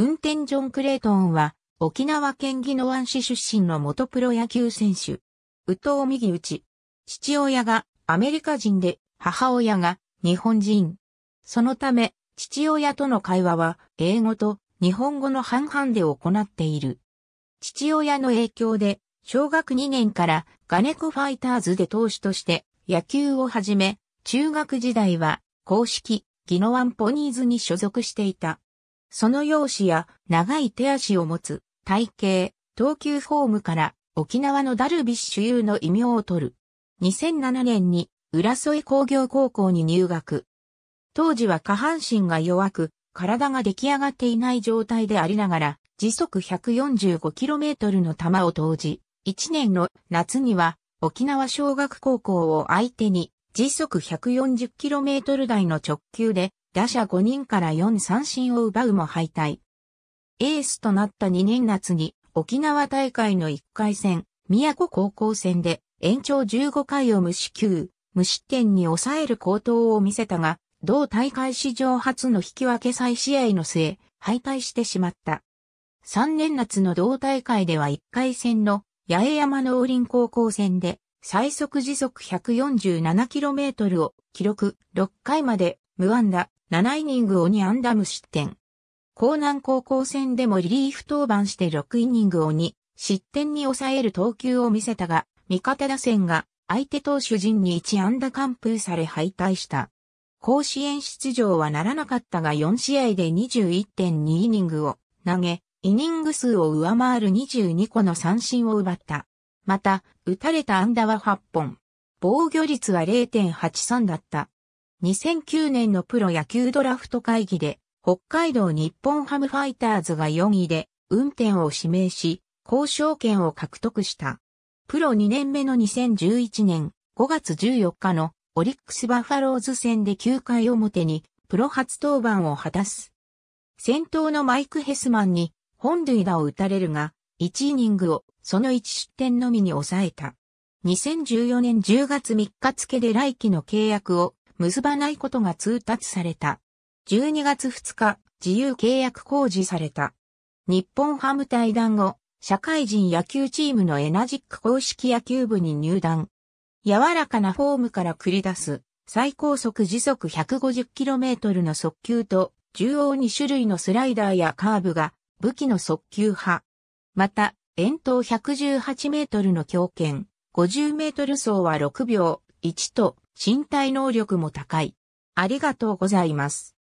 運転ジョン・クレイトンは、沖縄県宜野湾市出身の元プロ野球選手。宇藤右打ち。父親がアメリカ人で、母親が日本人。そのため、父親との会話は英語と日本語の半々で行っている。父親の影響で、小学2年からガネコファイターズで投手として野球を始め、中学時代は公式、ギノワンポニーズに所属していた。その容姿や長い手足を持つ体型、投球フォームから沖縄のダルビッシュ有の異名を取る。2007年に浦添工業高校に入学。当時は下半身が弱く、体が出来上がっていない状態でありながら、時速 145km の球を投じ、1年の夏には沖縄小学高校を相手に時速 140km 台の直球で打者5人から4三振を奪うも敗退。エースとなった2年夏に沖縄大会の1回戦、宮古高校戦で延長15回を無四球、無失点に抑える高騰を見せたが、同大会史上初の引き分け再試合の末、敗退してしまった。3年夏の同大会では1回戦の八重山農林高校戦で最速時速 147km を記録6回まで無安打7イニングを2安打無失点。江南高校戦でもリリーフ登板して6イニングを2失点に抑える投球を見せたが、味方打線が相手投手陣に1安打完封され敗退した。甲子園出場はならなかったが4試合で21.2イニングを投げ、イニング数を上回る22個の三振を奪った。また、打たれた安打は8本。防御率は0.83だった。2009年のプロ野球ドラフト会議で、北海道日本ハムファイターズが4位で、運転を指名し、交渉権を獲得した。プロ2年目の2011年5月14日のオリックスバファローズ戦で9回表にプロ初登板を果たす。先頭のマイク・ヘスマンに本塁打を打たれるが、1イニングをその1失点のみに抑えた。2014年10月3日付で来期の契約を結ばないことが通達された。12月2日、自由契約公示された。日本ハム対談後、社会人野球チームのエナジック公式野球部に入団。柔らかなフォームから繰り出す最高速時速 150km の速球と縦横2種類のスライダーやカーブが武器の速球派。また、遠投118メートルの強肩、50メートル走は6秒1と身体能力も高い。ありがとうございます。